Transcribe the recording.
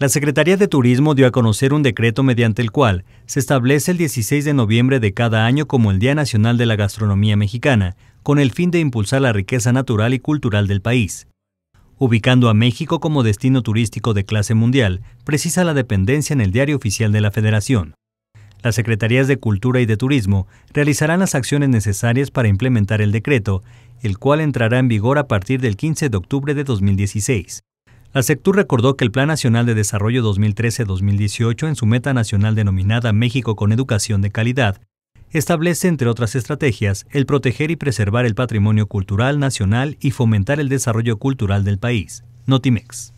La Secretaría de Turismo dio a conocer un decreto mediante el cual se establece el 16 de noviembre de cada año como el Día Nacional de la Gastronomía Mexicana, con el fin de impulsar la riqueza natural y cultural del país. Ubicando a México como destino turístico de clase mundial, precisa la dependencia en el diario oficial de la Federación. Las Secretarías de Cultura y de Turismo realizarán las acciones necesarias para implementar el decreto, el cual entrará en vigor a partir del 15 de octubre de 2016. La Sectur recordó que el Plan Nacional de Desarrollo 2013-2018, en su meta nacional denominada México con Educación de Calidad, establece, entre otras estrategias, el proteger y preservar el patrimonio cultural nacional y fomentar el desarrollo cultural del país. Notimex.